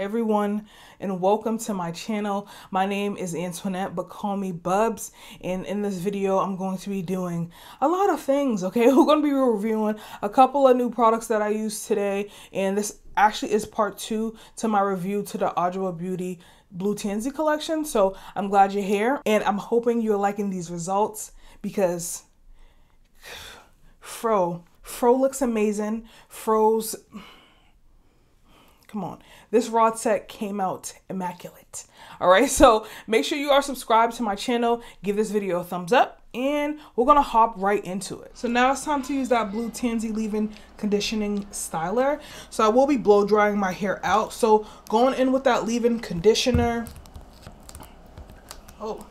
everyone and welcome to my channel. My name is Antoinette but call me Bubs. And in this video I'm going to be doing a lot of things okay? We're going to be reviewing a couple of new products that I used today. And this actually is part two to my review to the Adwoa Beauty Blue Tansy collection. So I'm glad you're here. And I'm hoping you're liking these results because Fro Fro looks amazing. Fro's come on. This rod set came out immaculate. All right so make sure you are subscribed to my channel. Give this video a thumbs up and we're gonna hop right into it. So now it's time to use that blue tansy leave-in conditioning styler. So i will be blow drying my hair out. So going in with that leave-in conditioner. Oh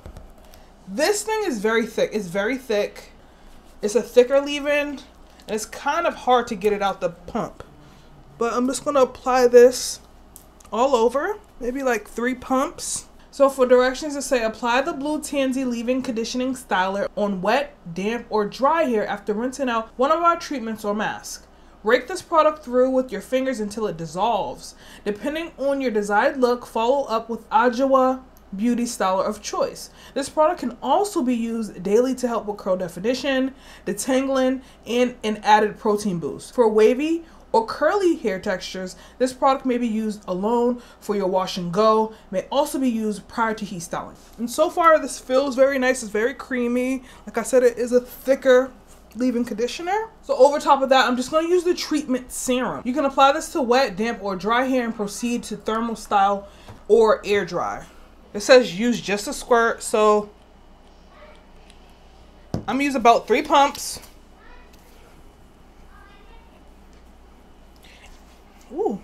this thing is very thick. It's very thick. It's a thicker leave-in and it's kind of hard to get it out the pump but I'm just gonna apply this all over, maybe like three pumps. So for directions to say apply the blue tansy leave-in conditioning styler on wet, damp, or dry hair after rinsing out one of our treatments or mask. Rake this product through with your fingers until it dissolves. Depending on your desired look, follow up with Adwoa beauty styler of choice. This product can also be used daily to help with curl definition, detangling, and an added protein boost. For wavy or curly hair textures, this product may be used alone for your wash and go, may also be used prior to heat styling. And so far this feels very nice, it's very creamy. Like I said, it is a thicker leave-in conditioner. So over top of that, I'm just gonna use the treatment serum. You can apply this to wet, damp, or dry hair and proceed to thermal style or air dry. It says use just a squirt, so I'm gonna use about three pumps. Ooh.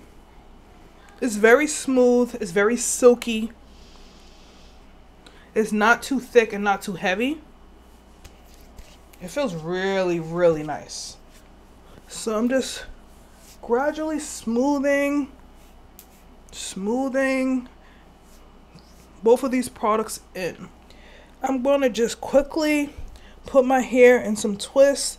It's very smooth. It's very silky. It's not too thick and not too heavy. It feels really, really nice. So I'm just gradually smoothing, smoothing both of these products in. I'm going to just quickly put my hair in some twists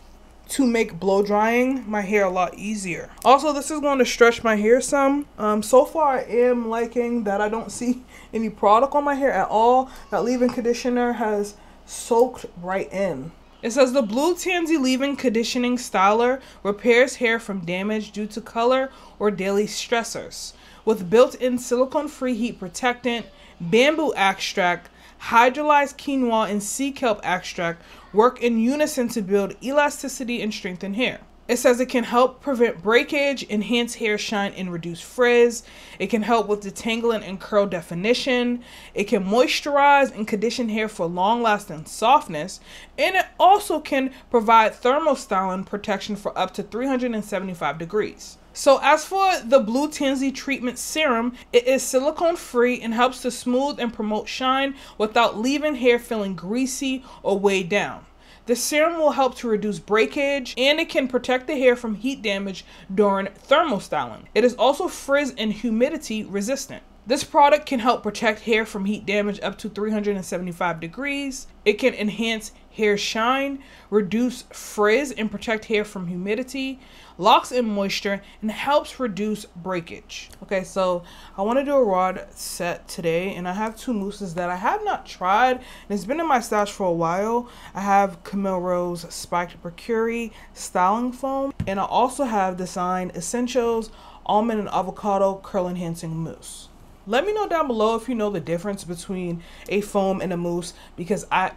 to make blow drying my hair a lot easier. Also, this is going to stretch my hair some. Um, so far, I am liking that I don't see any product on my hair at all. That leave-in conditioner has soaked right in. It says the Blue Tansy leave-in conditioning styler repairs hair from damage due to color or daily stressors. With built-in silicone-free heat protectant, bamboo extract, hydrolyzed quinoa, and sea kelp extract work in unison to build elasticity and strengthen hair. It says it can help prevent breakage, enhance hair shine, and reduce frizz. It can help with detangling and curl definition. It can moisturize and condition hair for long lasting softness. And it also can provide thermal styling protection for up to 375 degrees. So as for the Blue Tansy Treatment Serum, it is silicone free and helps to smooth and promote shine without leaving hair feeling greasy or weighed down. The serum will help to reduce breakage and it can protect the hair from heat damage during thermal styling. It is also frizz and humidity resistant. This product can help protect hair from heat damage up to 375 degrees. It can enhance hair shine, reduce frizz, and protect hair from humidity, locks in moisture, and helps reduce breakage. Okay, so I want to do a rod set today, and I have two mousses that I have not tried, and it's been in my stash for a while. I have Camille Rose Spiked Bacuri Styling Foam, and I also have Design Essentials Almond and Avocado Curl Enhancing Mousse. Let me know down below if you know the difference between a foam and a mousse because I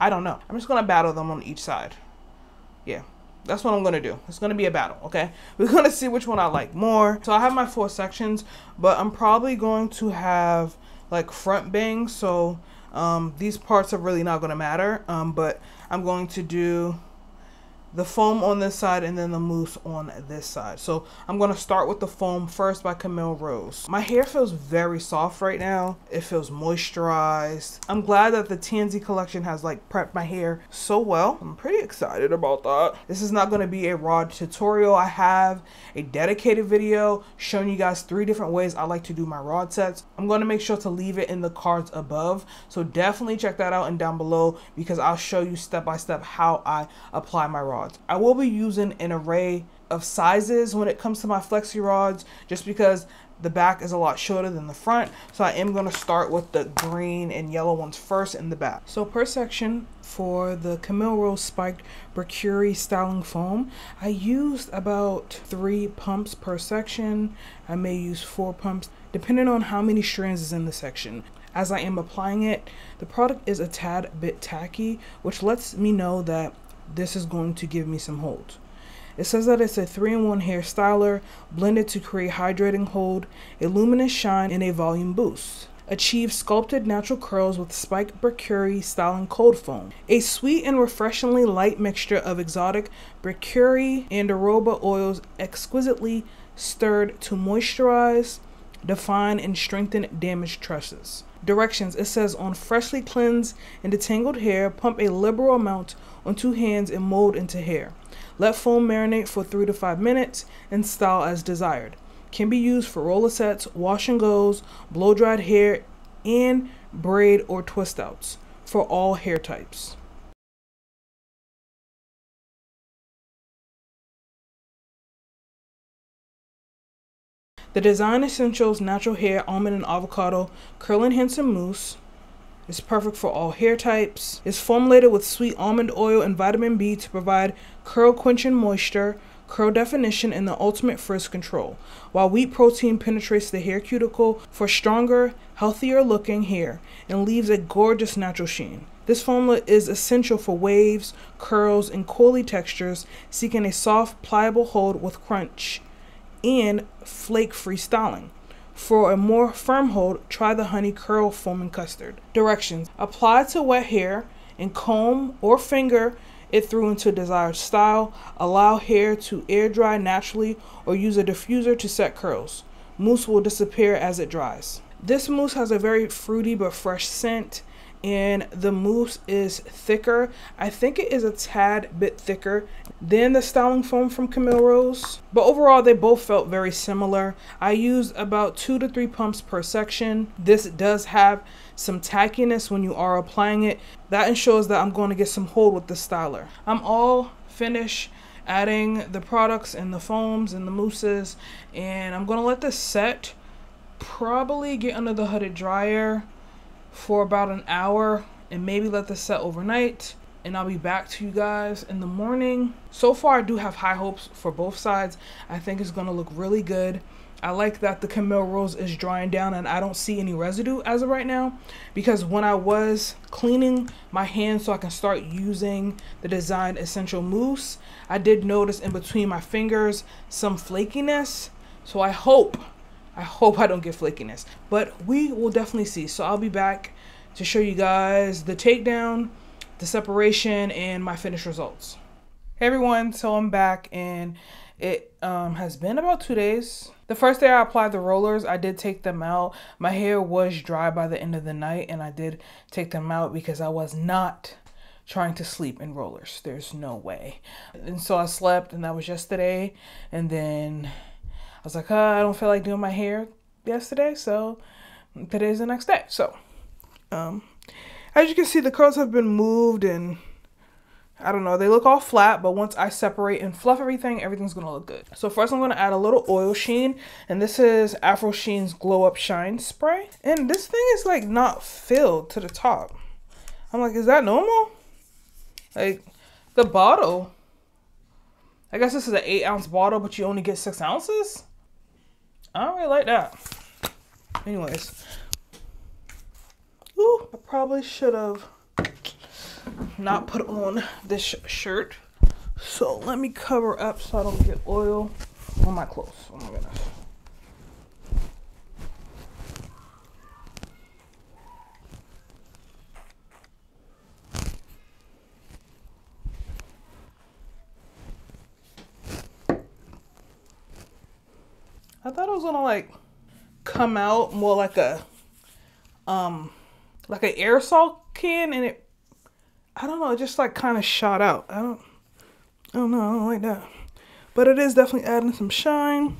I don't know. I'm just going to battle them on each side. Yeah, that's what I'm going to do. It's going to be a battle, okay? We're going to see which one I like more. So I have my four sections, but I'm probably going to have like front bangs. So um, these parts are really not going to matter. Um, but I'm going to do the foam on this side and then the mousse on this side. So I'm going to start with the foam first by Camille Rose. My hair feels very soft right now. It feels moisturized. I'm glad that the Tansy collection has like prepped my hair so well. I'm pretty excited about that. This is not going to be a rod tutorial. I have a dedicated video showing you guys three different ways I like to do my rod sets. I'm going to make sure to leave it in the cards above. So definitely check that out and down below because I'll show you step by step how I apply my rod rods. I will be using an array of sizes when it comes to my flexi rods just because the back is a lot shorter than the front. So I am going to start with the green and yellow ones first in the back. So per section for the Camille Rose Spiked Bacuri Styling Foam, I used about three pumps per section. I may use four pumps depending on how many strands is in the section. As I am applying it, the product is a tad bit tacky, which lets me know that this is going to give me some hold. It says that it's a 3-in-1 hair styler blended to create hydrating hold, a luminous shine, and a volume boost. Achieve sculpted natural curls with spiked Bacuri styling cold foam. A sweet and refreshingly light mixture of exotic Bacuri and Aroba oils exquisitely stirred to moisturize, define, and strengthen damaged tresses. Directions it says on freshly cleansed and detangled hair, pump a liberal amount on two hands and mold into hair. Let foam marinate for 3 to 5 minutes and style as desired. Can be used for roller sets, wash and goes, blow dried hair, and braid or twist outs for all hair types. The Design Essentials Natural Hair Almond and Avocado Curl Enhancer Mousse is perfect for all hair types. It's formulated with sweet almond oil and vitamin B to provide curl quenching moisture, curl definition, and the ultimate frizz control, while wheat protein penetrates the hair cuticle for stronger, healthier looking hair and leaves a gorgeous natural sheen. This formula is essential for waves, curls, and coily textures seeking a soft, pliable hold with crunch and flake-free styling. For a more firm hold, try the Honey Curl Foaming Custard. Directions Apply to wet hair and comb or finger it through into desired style. Allow hair to air dry naturally or use a diffuser to set curls. Mousse will disappear as it dries. This mousse has a very fruity but fresh scent and the mousse is thicker. I think it is a tad bit thicker than the styling foam from Camille Rose. But overall, they both felt very similar. I used about two to three pumps per section. This does have some tackiness when you are applying it. That ensures that I'm going to get some hold with the styler. I'm all finished adding the products and the foams and the mousses and I'm going to let this set probably get under the hooded dryer for about an hour and maybe let this set overnight and I'll be back to you guys in the morning. So far, I do have high hopes for both sides. I think it's gonna look really good. I like that the Camille Rose is drying down and I don't see any residue as of right now because when I was cleaning my hands so I can start using the Design Essential Mousse, I did notice in between my fingers some flakiness. So I hope I hope I don't get flakiness, but we will definitely see. So I'll be back to show you guys the takedown, the separation, and my finished results. Hey everyone, so I'm back and it um, has been about two days. The first day I applied the rollers, I did take them out. My hair was dry by the end of the night and I did take them out because I was not trying to sleep in rollers. There's no way. And so I slept and that was yesterday. And then was like, I don't feel like doing my hair yesterday, so today's the next day. So, um, as you can see, the curls have been moved and I don't know, they look all flat, but once I separate and fluff everything, everything's gonna look good. So first I'm gonna add a little oil sheen, and this is Afro Sheen's Glow Up Shine Spray. And this thing is like not filled to the top. I'm like, is that normal? Like, the bottle, I guess this is an eight ounce bottle, but you only get six ounces? I don't really like that. Anyways. Ooh, I probably should have not put on this sh shirt. So let me cover up so I don't get oil on my clothes. Oh my goodness. I thought it was gonna like come out more like a um like an aerosol can and it I don't know, it just like kind of shot out. I don't I don't know, I don't like that. But it is definitely adding some shine.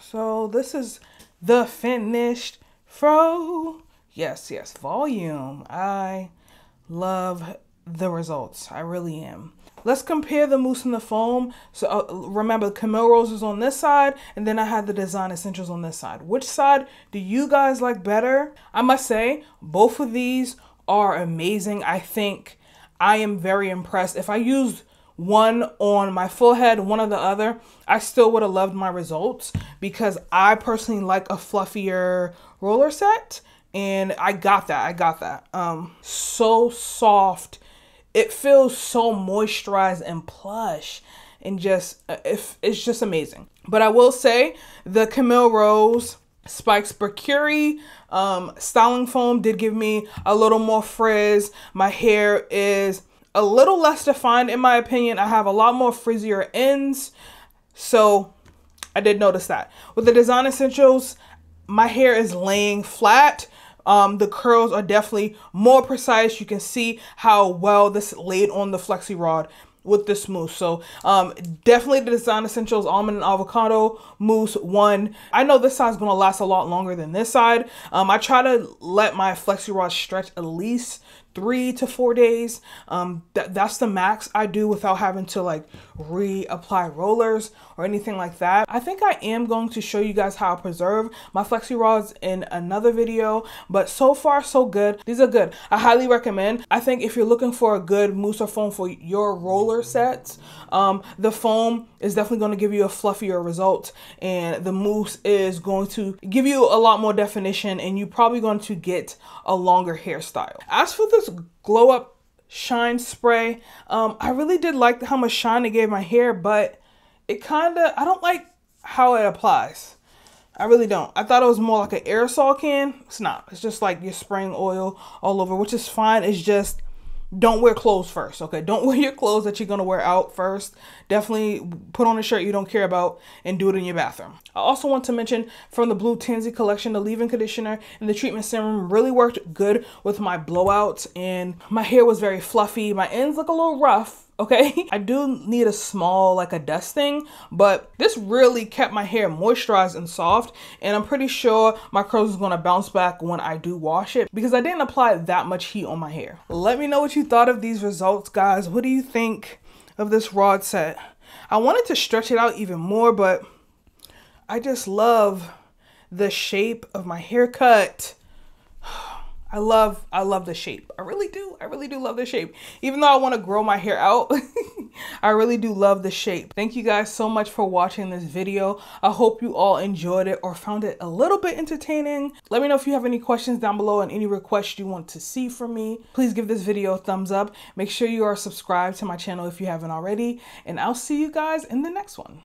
So this is the finished fro. Yes, yes, volume. I love the results. I really am. Let's compare the mousse and the foam. So uh, remember, Camille Rose is on this side, and then I had the Design Essentials on this side. Which side do you guys like better? I must say, both of these are amazing. I think I am very impressed. If I used one on my full head, one on the other, I still would have loved my results because I personally like a fluffier roller set and I got that. I got that. Um so soft. It feels so moisturized and plush and just uh, if it's just amazing. But I will say the Camille Rose Spikes Bacuri um, styling foam did give me a little more frizz. My hair is a little less defined in my opinion. I have a lot more frizzier ends. So I did notice that. With the Design Essentials, my hair is laying flat. Um, the curls are definitely more precise. You can see how well this laid on the flexi rod with this mousse. So um, definitely the Design Essentials Almond and Avocado Mousse 1. I know this side is going to last a lot longer than this side. Um, I try to let my flexi rod stretch at least three to four days. Um, that that's the max I do without having to like reapply rollers or anything like that. I think I am going to show you guys how I preserve my flexi rods in another video, but so far so good. These are good. I highly recommend. I think if you're looking for a good mousse or foam for your roller sets, um, the foam is definitely going to give you a fluffier result and the mousse is going to give you a lot more definition and you're probably going to get a longer hairstyle. As for this glow up shine spray, um, I really did like how much shine it gave my hair, but it kind of, I don't like how it applies. I really don't. I thought it was more like an aerosol can. It's not. It's just like you're spraying oil all over, which is fine. It's just don't wear clothes first okay? Don't wear your clothes that you're to wear out first. Definitely put on a shirt you don't care about and do it in your bathroom. I also want to mention from the blue tansy collection the leave-in conditioner and the treatment serum really worked good with my blowouts and my hair was very fluffy. My ends look a little rough okay? I do need a small, like a dusting, but this really kept my hair moisturized and soft, and I'm pretty sure my curls is gonna bounce back when I do wash it because I didn't apply that much heat on my hair. Let me know what you thought of these results, guys. What do you think of this rod set? I wanted to stretch it out even more, but I just love the shape of my haircut. Oh, I love I love the shape. I really do. I really do love the shape. Even though I want to grow my hair out, I really do love the shape. Thank you guys so much for watching this video. I hope you all enjoyed it or found it a little bit entertaining. Let me know if you have any questions down below and any requests you want to see from me. Please give this video a thumbs up. Make sure you are subscribed to my channel if you haven't already. And I'll see you guys in the next one.